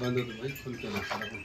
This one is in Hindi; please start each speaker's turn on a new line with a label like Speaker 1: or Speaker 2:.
Speaker 1: बंद हो तो भाई खुल के रखा सारा